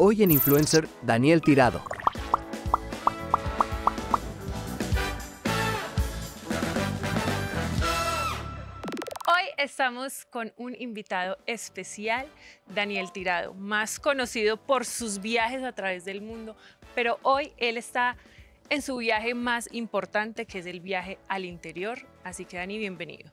Hoy en Influencer, Daniel Tirado. Con un invitado especial, Daniel Tirado, más conocido por sus viajes a través del mundo, pero hoy él está en su viaje más importante, que es el viaje al interior. Así que Dani, bienvenido.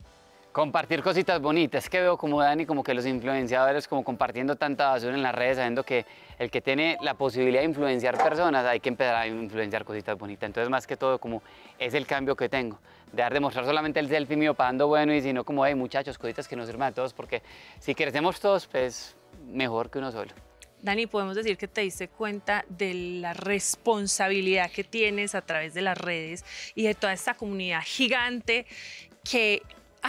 Compartir cositas bonitas. Es que veo como Dani, como que los influenciadores, como compartiendo tanta basura en las redes, sabiendo que el que tiene la posibilidad de influenciar personas, hay que empezar a influenciar cositas bonitas. Entonces, más que todo, como es el cambio que tengo. Dejar de mostrar solamente el selfie mío pagando bueno y sino como, hey, muchachos, cositas que nos sirvan a todos, porque si crecemos todos, pues mejor que uno solo. Dani, podemos decir que te diste cuenta de la responsabilidad que tienes a través de las redes y de toda esta comunidad gigante que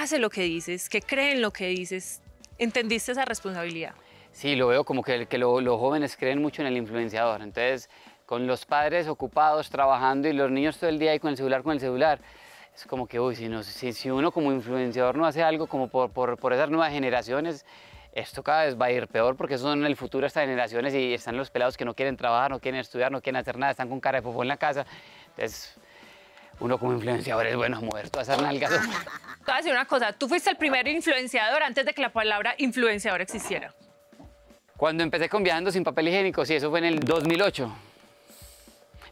hace lo que dices, que cree en lo que dices. ¿Entendiste esa responsabilidad? Sí, lo veo como que, que lo- los jóvenes creen mucho en el influenciador. Entonces, con los padres ocupados trabajando y los niños todo el día ahí con el celular, con el celular, es como que, uy, si, no, si, si uno como influenciador no hace algo como por, por, por esas nuevas generaciones, esto cada vez va a ir peor porque son el futuro estas generaciones y están los pelados que no quieren trabajar, no quieren estudiar, no quieren hacer nada, están con cara de fofo en la casa. Entonces, uno como influenciador es bueno mover todas esas nalgas. Te voy a decir una cosa, tú fuiste el primer influenciador antes de que la palabra influenciador existiera. Cuando empecé con Viajando sin papel higiénico, sí, eso fue en el 2008.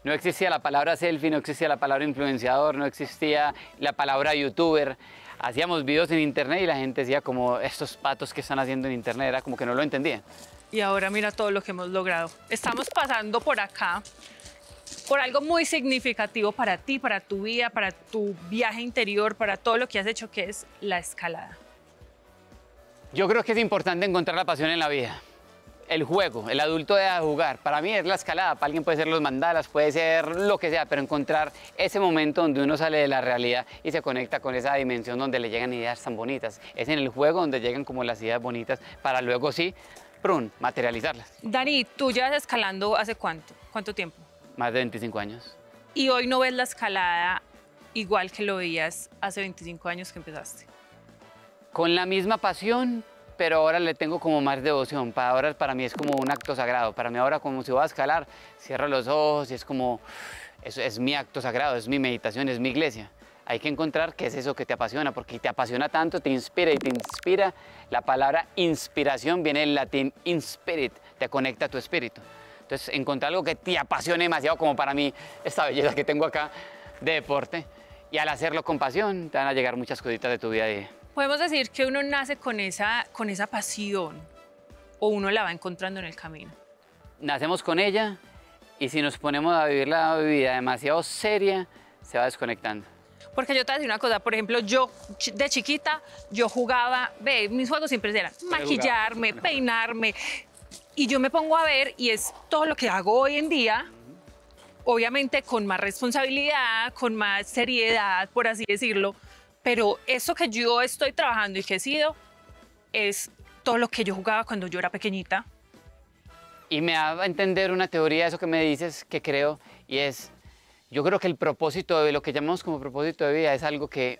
No existía la palabra selfie, no existía la palabra influenciador, no existía la palabra youtuber. Hacíamos videos en internet y la gente decía como estos patos que están haciendo en internet, era como que no lo entendían. Y ahora mira todo lo que hemos logrado. Estamos pasando por acá por algo muy significativo para ti, para tu vida, para tu viaje interior, para todo lo que has hecho, que es la escalada. Yo creo que es importante encontrar la pasión en la vida. El juego, el adulto deja de jugar. Para mí es la escalada, para alguien puede ser los mandalas, puede ser lo que sea, pero encontrar ese momento donde uno sale de la realidad y se conecta con esa dimensión donde le llegan ideas tan bonitas. Es en el juego donde llegan como las ideas bonitas para luego sí, prun, materializarlas. Dani, tú llevas escalando hace cuánto? ¿Cuánto tiempo? Más de 25 años. Y hoy no ves la escalada igual que lo veías hace 25 años que empezaste. Con la misma pasión, pero ahora le tengo como más devoción. Para ahora para mí es como un acto sagrado. Para mí ahora como si voy a escalar, cierro los ojos y es como, eso es mi acto sagrado, es mi meditación, es mi iglesia. Hay que encontrar qué es eso que te apasiona, porque te apasiona tanto, te inspira y te inspira. La palabra inspiración viene del latín inspirit, te conecta a tu espíritu. Entonces, encontrar algo que te apasione demasiado, como para mí esta belleza que tengo acá de deporte, y al hacerlo con pasión, te van a llegar muchas cositas de tu vida día. Podemos decir que uno nace con esa, con esa pasión o uno la va encontrando en el camino. nacemos con ella y si nos ponemos a vivir la vida demasiado seria, se va desconectando. Porque yo te voy a decir una cosa, por ejemplo, yo de chiquita, yo jugaba, ve, mis juegos siempre eran maquillarme, peinarme, y yo me pongo a ver y es todo lo que hago hoy en día, obviamente con más responsabilidad, con más seriedad, por así decirlo, pero eso que yo estoy trabajando y que he sido es todo lo que yo jugaba cuando yo era pequeñita. Y me da a entender una teoría eso que me dices que creo y es, yo creo que el propósito de lo que llamamos como propósito de vida es algo que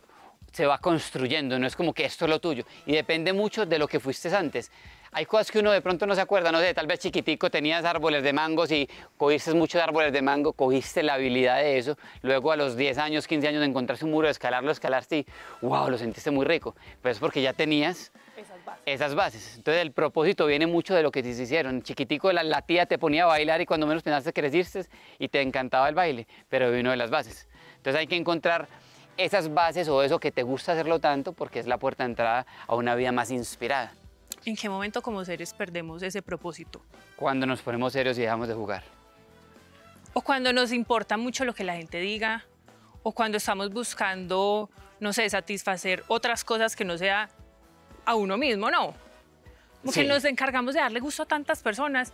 se va construyendo, no es como que esto es lo tuyo y depende mucho de lo que fuiste antes. Hay cosas que uno de pronto no se acuerda, no sé, tal vez chiquitico tenías árboles de mangos y cogiste muchos árboles de mango, cogiste la habilidad de eso, luego a los 10 años, 15 años de encontrarse un muro, de escalarlo, escalaste y wow, lo sentiste muy rico, pero es porque ya tenías esas bases. Entonces el propósito viene mucho de lo que te hicieron. Chiquitico la, la tía te ponía a bailar y cuando menos pensaste creciste y te encantaba el baile, pero vino de las bases. Entonces hay que encontrar esas bases o eso que te gusta hacerlo tanto porque es la puerta de entrada a una vida más inspirada. ¿En qué momento como seres perdemos ese propósito? Cuando nos ponemos serios y dejamos de jugar. O cuando nos importa mucho lo que la gente diga, o cuando estamos buscando, no sé, satisfacer otras cosas que no sea a uno mismo, ¿no? Como que Sí. nos encargamos de darle gusto a tantas personas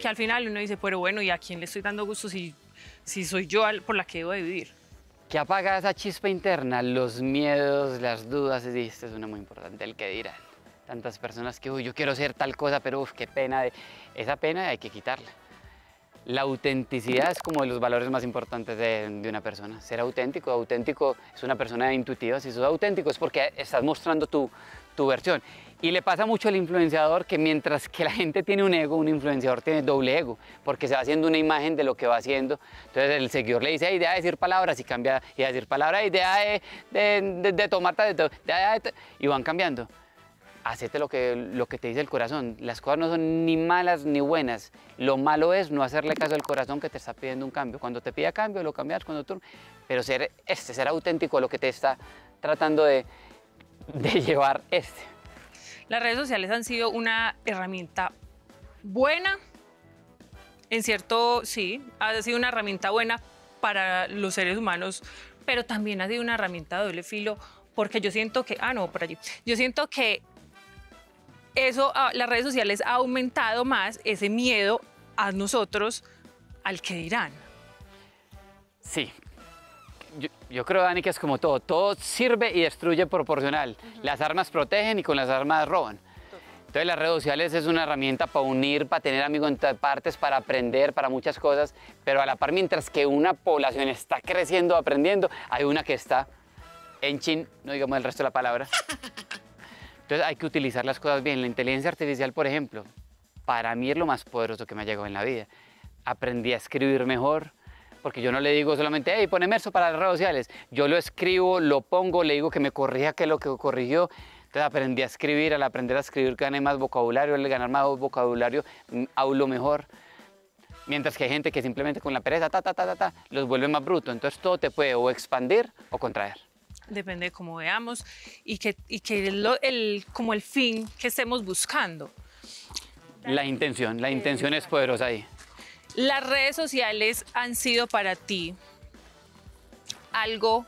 que al final uno dice, pero bueno, ¿y a quién le estoy dando gusto si, si soy yo por la que debo de vivir? que apaga esa chispa interna, los miedos, las dudas, y esto es una muy importante, el que dirán. Tantas personas que, uy, yo quiero ser tal cosa, pero uf, qué pena, de... esa pena hay que quitarla. La autenticidad es como de los valores más importantes de, de, una persona. Ser auténtico, auténtico es una persona intuitiva. Si sos auténtico es porque estás mostrando tu, tu versión. Y le pasa mucho al influenciador que mientras que la gente tiene un ego, un influenciador tiene doble ego, porque se va haciendo una imagen de lo que va haciendo. Entonces el seguidor le dice, idea de decir palabras y cambia, y a decir palabras, idea de, de, de, de tomar, y van cambiando hacete lo que, lo que te dice el corazón. Las cosas no son ni malas ni buenas. Lo malo es no hacerle caso al corazón que te está pidiendo un cambio. Cuando te pida cambio, lo cambias cuando tú... Pero ser, este, ser auténtico lo que te está tratando de, de llevar este. Las redes sociales han sido una herramienta buena, en cierto, sí, ha sido una herramienta buena para los seres humanos, pero también ha sido una herramienta de doble filo porque yo siento que, ah, no, por allí, yo siento que eso, ah, las redes sociales ha aumentado más ese miedo a nosotros al que dirán. Sí. Yo, yo, creo, Dani, que es como todo. Todo sirve y destruye proporcional. Uh -huh. Las armas protegen y con las armas roban. Entonces las redes sociales es una herramienta para unir, para tener amigos en todas partes, para aprender, para muchas cosas, pero a la par mientras que una población está creciendo, aprendiendo, hay una que está en chin, no digamos el resto de la palabra, entonces hay que utilizar las cosas bien. La inteligencia artificial, por ejemplo, para mí es lo más poderoso que me ha llegado en la vida. Aprendí a escribir mejor, porque yo no le digo solamente, hey, poneme eso para las redes sociales. Yo lo escribo, lo pongo, le digo que me corrija qué es lo que corrigió. Entonces aprendí a escribir, al aprender a escribir gané más vocabulario, al ganar más vocabulario mm, hablo mejor. Mientras que hay gente que simplemente con la pereza, ta, ta, ta, ta, ta, los vuelve más bruto. Entonces todo te puede o expandir o contraer depende de cómo veamos y que, y que lo, el, como el fin que estemos buscando. La intención, la intención es poderosa ahí. Las redes sociales han sido para ti algo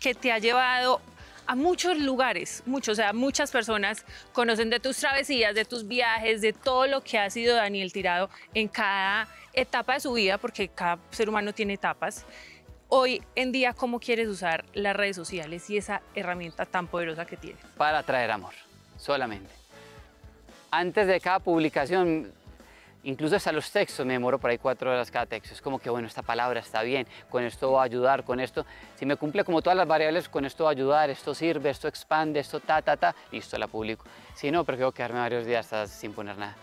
que te ha llevado a muchos lugares, muchos, o sea, muchas personas conocen de tus travesías, de tus viajes, de todo lo que ha sido Daniel Tirado en cada etapa de su vida, porque cada ser humano tiene etapas hoy en día cómo quieres usar las redes sociales y esa herramienta tan poderosa que tienes. Para atraer amor, solamente. Antes de cada publicación, incluso hasta los textos, me demoro por ahí cuatro horas cada texto. Es como que, bueno, esta palabra está bien, con esto va a ayudar, con esto, si me cumple como todas las variables, con esto va a ayudar, esto sirve, esto expande, esto ta, ta, ta, listo, la publico. Si no, prefiero quedarme varios días sin poner nada.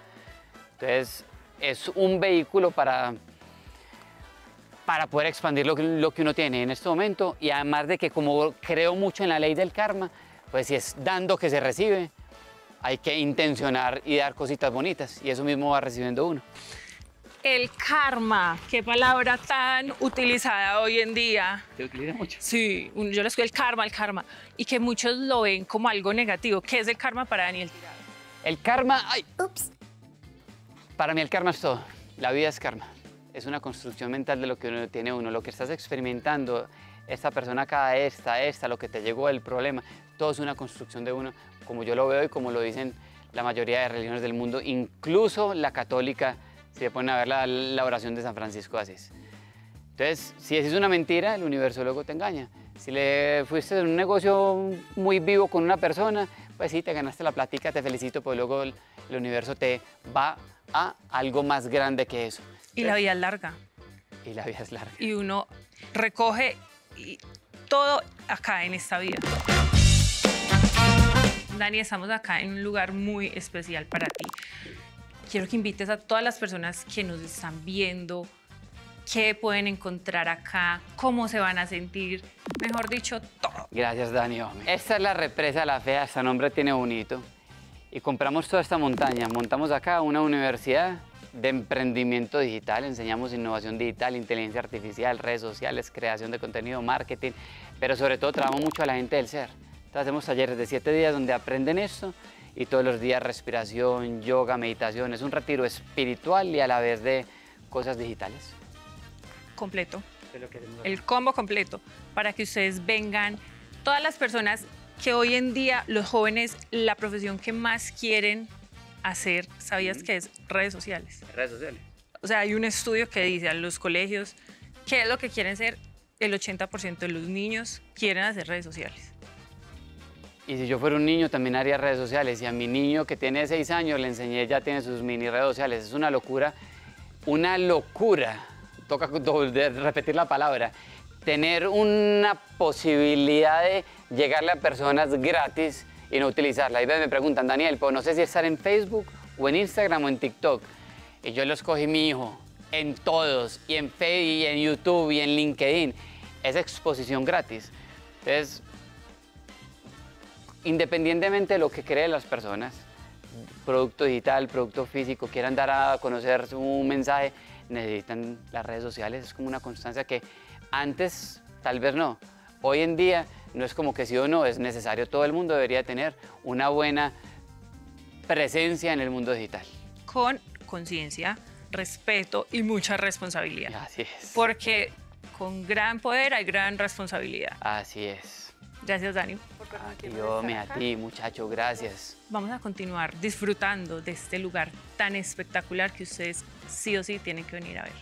Entonces, es un vehículo para para poder expandir lo que, lo que, uno tiene en este momento y además de que como creo mucho en la ley del karma, pues si es dando que se recibe, hay que intencionar y dar cositas bonitas y eso mismo va recibiendo uno. El karma, qué palabra tan utilizada hoy en día. ¿Te utiliza mucho? Sí, yo le escucho el karma, el karma, y que muchos lo ven como algo negativo. ¿Qué es el karma para Daniel Tirado? El karma, ay, ups. Para mí el karma es todo, la vida es karma es una construcción mental de lo que uno tiene uno, lo que estás experimentando, esta persona acá, esta, esta, lo que te llegó, el problema, todo es una construcción de uno, como yo lo veo y como lo dicen la mayoría de religiones del mundo, incluso la católica, si se ponen a ver la, oración de San Francisco de Asís. Entonces, si es una mentira, el universo luego te engaña. Si le fuiste en un negocio muy vivo con una persona, pues sí, te ganaste la platica, te felicito, pues luego el, el universo te va a algo más grande que eso. Y la vida es larga. Y la vida es larga. Y uno recoge todo acá en esta vida. Dani, estamos acá en un lugar muy especial para ti. Quiero que invites a todas las personas que nos están viendo, qué pueden encontrar acá, cómo se van a sentir, mejor dicho, todo. Gracias, Dani. Esta es la represa La Fea, este nombre tiene bonito. Y compramos toda esta montaña, montamos acá una universidad de emprendimiento digital, enseñamos innovación digital, inteligencia artificial, redes sociales, creación de contenido, marketing, pero sobre todo trabajamos mucho a la gente del ser. Entonces hacemos talleres de siete días donde aprenden esto y todos los días respiración, yoga, meditación. Es un retiro espiritual y a la vez de cosas digitales. Completo. El combo completo para que ustedes vengan, todas las personas que hoy en día los jóvenes, la profesión que más quieren hacer, ¿sabías que es redes sociales? Redes sociales. O sea, hay un estudio que dice a los colegios qué es lo que quieren ser el 80% de los niños quieren hacer redes sociales. Y si yo fuera un niño también haría redes sociales. Y a mi niño que tiene seis años le enseñé, ya tiene sus mini redes sociales. Es una locura, una locura, toca repetir la palabra, tener una posibilidad de llegarle a personas gratis y no utilizarla. Y me preguntan, Daniel, pues no sé si estar en Facebook o en Instagram o en TikTok. Y yo lo escogí mi hijo en todos, y en Facebook, y en YouTube, y en LinkedIn. Es exposición gratis. Entonces, independientemente de lo que creen las personas, producto digital, producto físico, quieran dar a conocer un mensaje, necesitan las redes sociales. Es como una constancia que antes tal vez no. Hoy en día no es como que sí o no, es necesario. Todo el mundo debería tener una buena presencia en el mundo digital. Con conciencia, respeto y mucha responsabilidad. Así es. Porque con gran poder hay gran responsabilidad. Así es. Gracias, Dani. Yo me a ti, muchacho, gracias. Vamos a continuar disfrutando de este lugar tan espectacular que ustedes sí o sí tienen que venir a ver.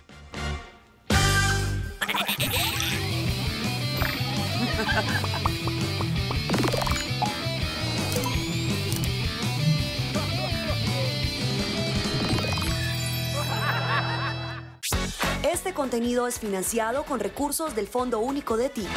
Este contenido es financiado con recursos del Fondo Único de Ti.